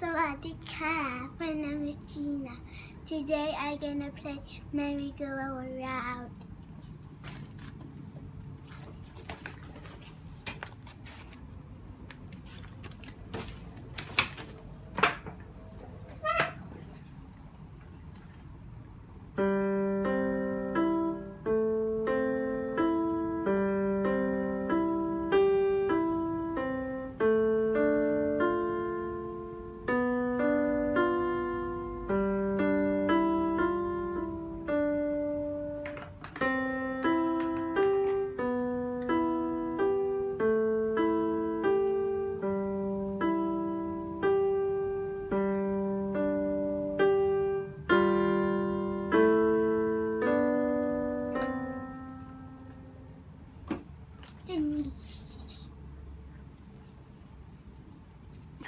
Sawadika, my name is Gina. Today I'm gonna play merry-go-round. yang.